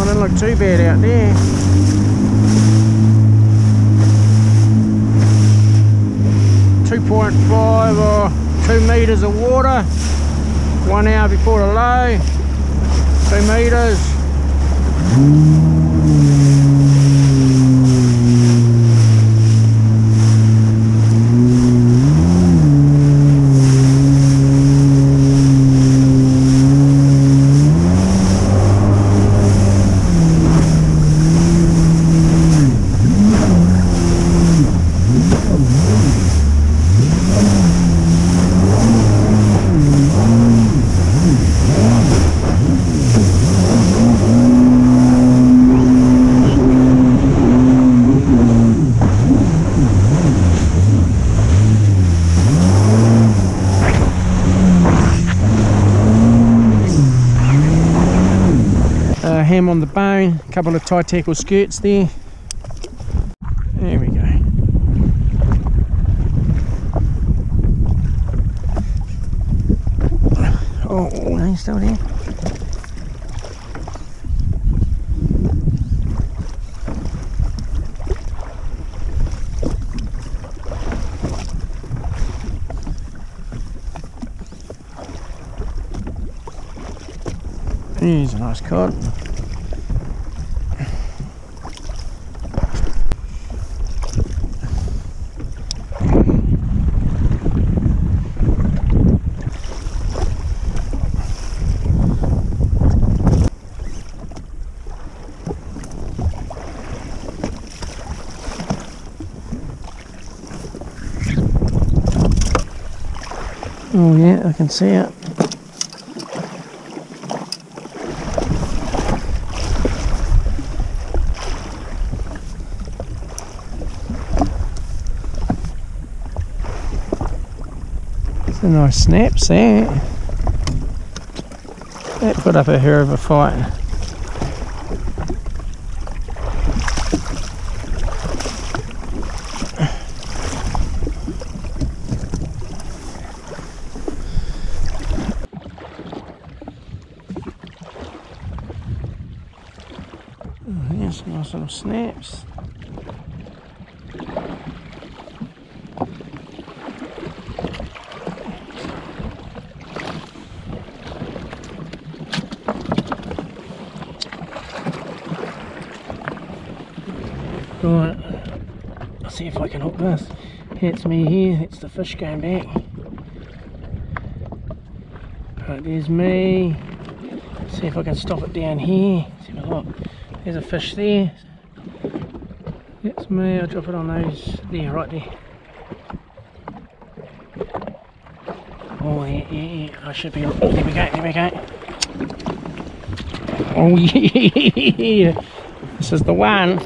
Oh, doesn't look too bad out there. Two point five or two meters of water. One hour before the low. Two meters. Ham on the bone, a couple of tie tackle skirts there. There we go. Oh, oh he's still there. He's a nice cod. Oh yeah, I can see it. It's a nice snap there. That put up a hair of a fight. Oh, Here's some nice little snaps. Right, I'll see if I can hook this. It's me here, it's the fish going back. Right, there's me. See if I can stop it down here. See if I look. There's a fish there. It's me, I'll drop it on those there, right there. Oh yeah, yeah, yeah. I should be. Oh, there we go, there we go. Oh yeah, this is the one.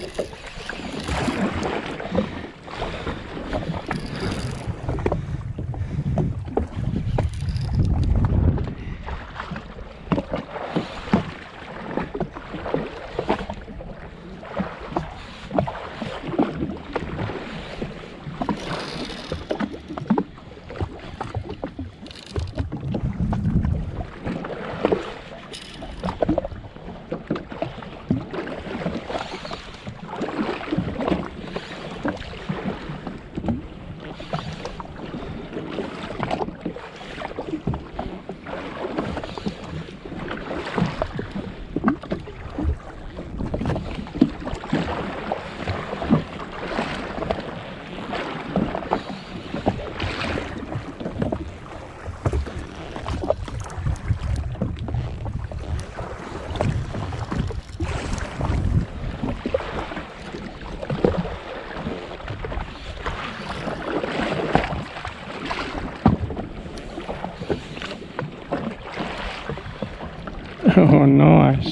Oh, nice.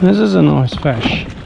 This is a nice fish.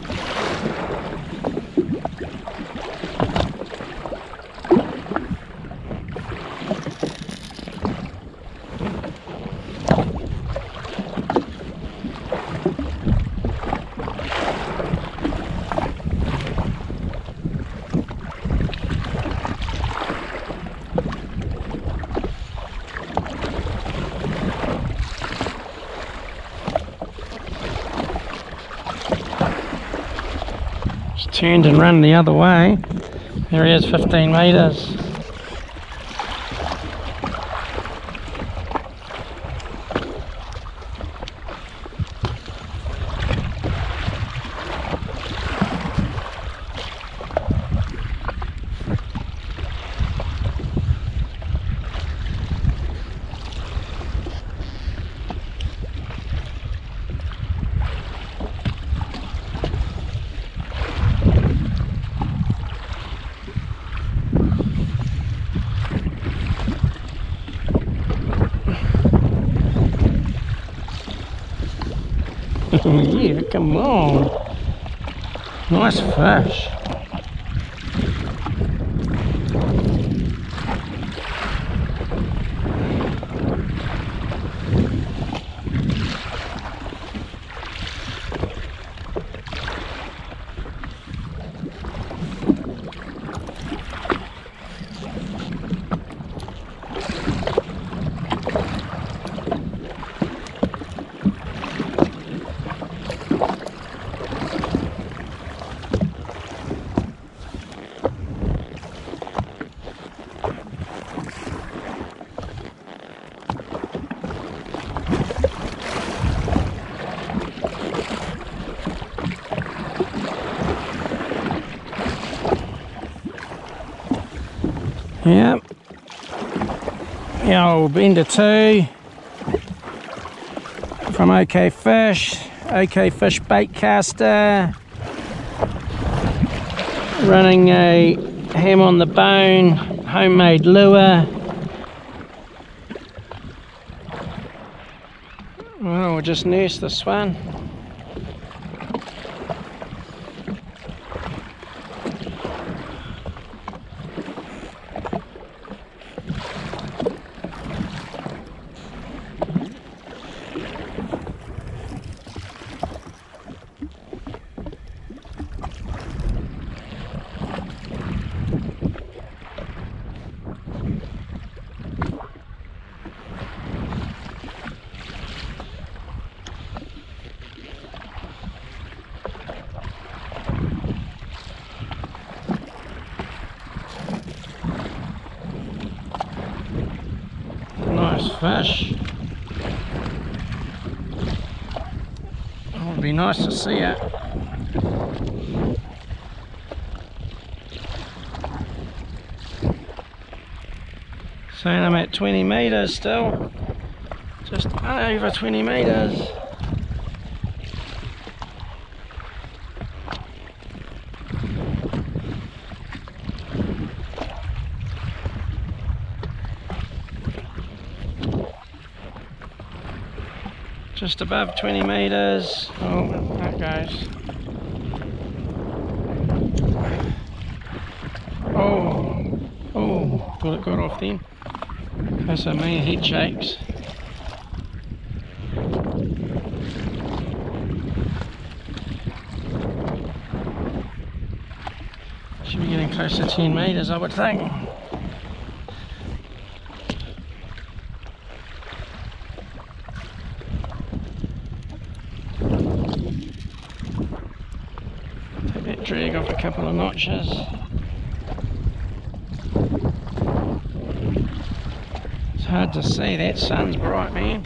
Turned and run the other way. There he is, 15 metres. Yeah, come on. Nice fish. Yep. Yeah, old Bender 2 from OK Fish, OK Fish bait caster. Running a ham on the bone, homemade lure. Well, we'll just nurse this one. Nice fish. It would be nice to see it. Saying I'm at 20 metres still. Just over 20 metres. Just above 20 metres. Oh, that goes. Oh, oh, thought it got off then. That's a mean head shakes. Should be getting close to 10 metres, I would think. Take that drag off a couple of notches. It's hard to see, that sun's bright man.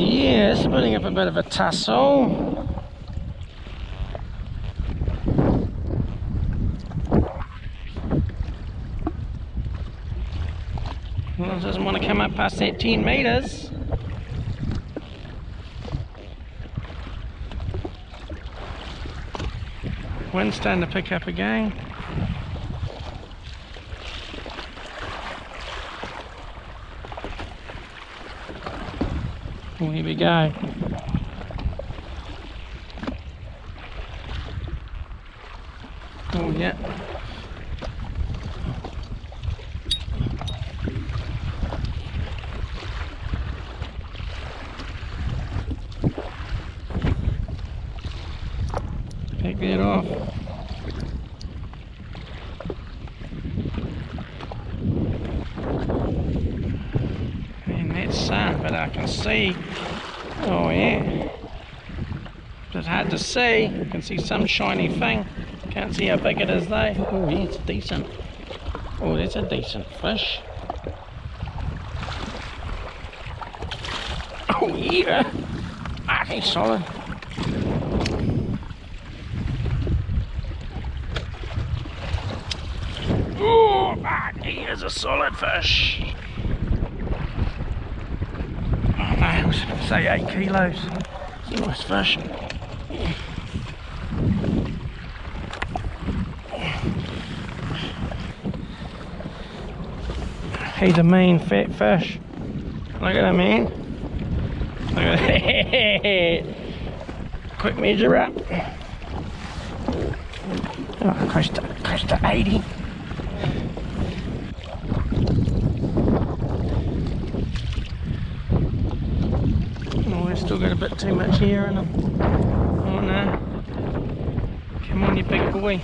Yes, putting up a bit of a tassel. Well, doesn't want to come up past that 10 metres. Wind's starting to pick up again. Here we go. Oh, yeah. Take that off. And that's sun, but I can see. Oh yeah. It's hard to see. You can see some shiny thing. Can't see how big it is though. Oh yeah, it's decent. Oh, that's a decent fish. Oh yeah. Ah, he's solid. Oh, ah, he is a solid fish. To say eight kilos. It's a nice fish. He's a mean fat fish. Look at him, man. Look at that. Quick measure up. Oh, close to, close to 80. Oh, we've still got a bit too much here and them. Oh no. Come on, you big boy.